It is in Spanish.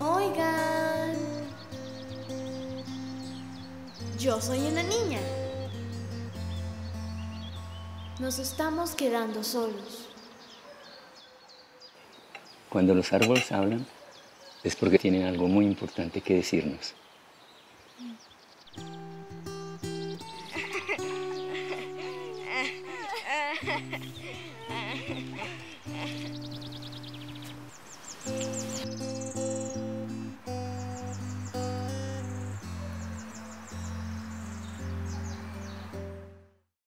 Oigan, yo soy una niña. Nos estamos quedando solos. Cuando los árboles hablan es porque tienen algo muy importante que decirnos. uh,